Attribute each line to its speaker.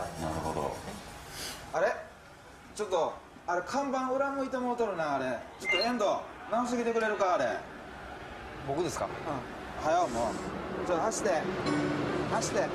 Speaker 1: なるほど。
Speaker 2: あれ？ちょっとあれ看板裏向いてもうとるなあれ。ちょっと遠藤直してきてくれるかあれ。
Speaker 3: 僕ですか？
Speaker 2: 早うもう。ちょっと走って。走って。